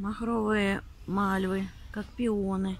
Махровые мальвы, как пионы.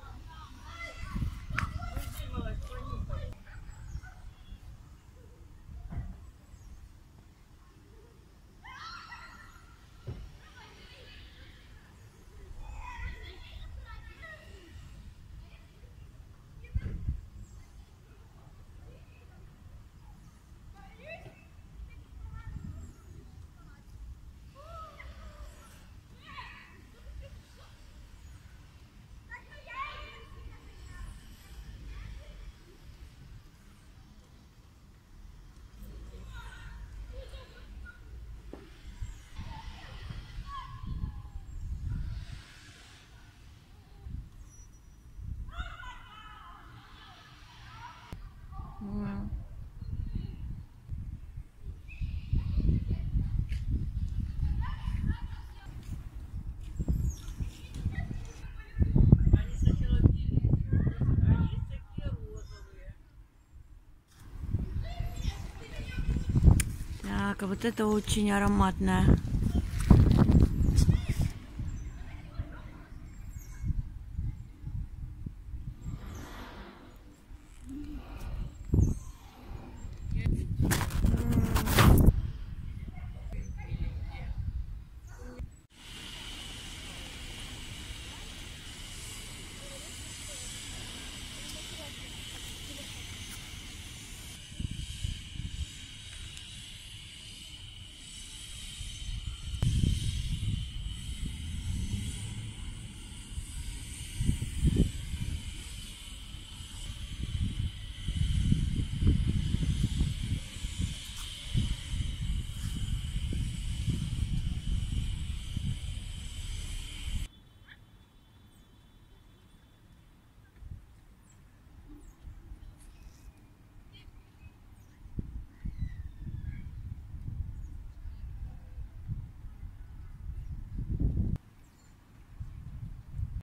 Вот это очень ароматная